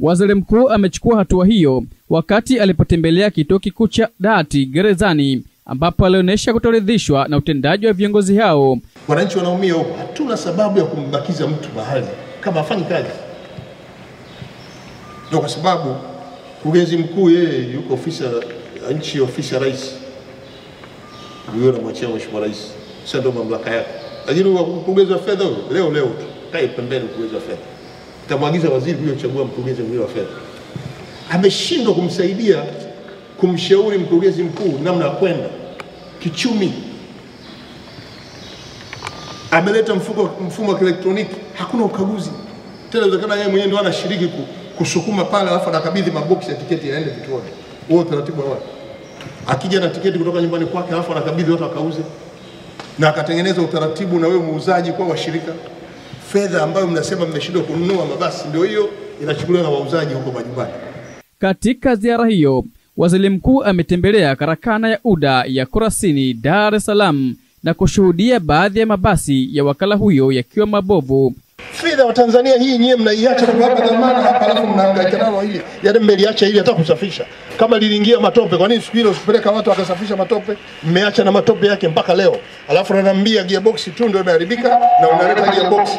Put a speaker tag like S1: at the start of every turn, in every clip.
S1: Waziri mkuu amechukua hatua hiyo wakati alipotembelea kituo kikuu cha Dati gerezani, ambapo alionyesha kutoridhishwa na utendaji wa viongozi hao.
S2: Wananchi wanaumia huko, hatuna sababu ya kumbakiza mtu mahali kama hafanyi kazi. Ndio kwa sababu mkurugenzi mkuu yeye yuko ofisi ya nchi, ofisi ya rais, huyo namwachia mheshimiwa rais, sasa ndio mamlaka yake. Lakini mkurugenzi wa fedha huyo leo leo tu kae pembeni, mkurugenzi wa fedha tamwagiza waziri huyo chagua mkurugenzi mwingine wa fedha. Ameshindwa kumsaidia kumshauri mkurugenzi mkuu namna ya kwenda kichumi. Ameleta mfumo mfumo wa kielektroniki, hakuna ukaguzi tena. Inawezekana yeye mwenyewe ndio anashiriki kusukuma pale, alafu anakabidhi maboksi ya tiketi yaende vituoni. Huo utaratibu wa? Akija na tiketi kutoka nyumbani kwake, alafu anakabidhi watu wakauze, na akatengeneza utaratibu na wewe muuzaji kwa washirika fedha ambayo mnasema mmeshindwa kununua mabasi ndio hiyo inachukuliwa na wauzaji huko majumbani.
S1: Katika ziara hiyo, waziri mkuu ametembelea karakana ya UDA ya Kurasini, Dar es Salaam na kushuhudia baadhi ya mabasi ya wakala huyo yakiwa mabovu.
S2: Fedha wa Tanzania hii nyie mnaiacha kwa hapa dhamana hapa, alafu mnahangaika nalo hili, yaani mmeliacha hili hata kusafisha. Kama liliingia matope, kwa nini siku ile usipeleka watu wakasafisha matope? Mmeacha na matope yake mpaka leo, alafu ananiambia gearbox tu ndio imeharibika na unaleta gearbox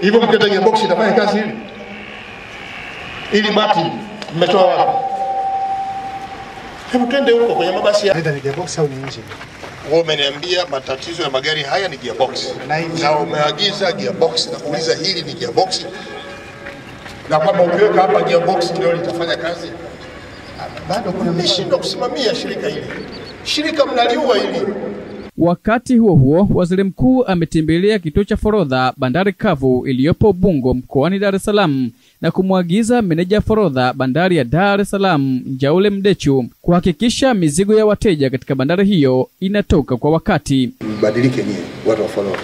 S2: hivyo. Mkileta gearbox itafanya kazi hili ili bati mmetoa wapi? Hebu twende huko kwenye mabasi ya
S3: Ni gearbox au ni engine?
S2: Wewe umeniambia matatizo ya magari haya ni gearbox na umeagiza gearbox na kuuliza hili ni gearbox na kwamba ukiweka hapa gearbox ndio litafanya kazi. Bado kuna mmeshindwa kusimamia shirika hili, shirika mnaliua hili.
S1: Wakati huo huo, waziri mkuu ametembelea kituo cha forodha bandari kavu iliyopo Ubungo mkoani Dar es Salaam na kumwagiza meneja forodha bandari ya Dar es Salaam Njaule Mdechu kuhakikisha mizigo ya wateja katika bandari hiyo inatoka kwa wakati.
S2: Mbadilike nyie watu wa forodha,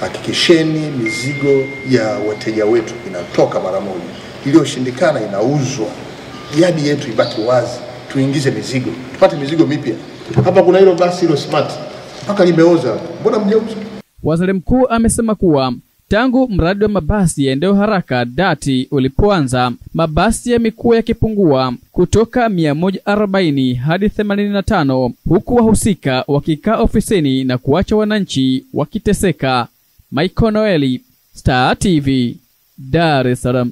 S2: hakikisheni mizigo ya wateja wetu inatoka mara moja, iliyoshindikana inauzwa, yadi yetu ibaki wazi, tuingize mizigo, tupate mizigo mipya. Hapa kuna hilo basi hilo smart mpaka limeoza, mbona mjeuza?
S1: Waziri mkuu amesema kuwa tangu mradi wa mabasi yaendayo haraka dati ulipoanza, mabasi yamekuwa yakipungua kutoka 140 hadi 85, huku wahusika wakikaa ofisini na kuacha wananchi wakiteseka. Michael Noeli, Star TV, Dar es Salaam.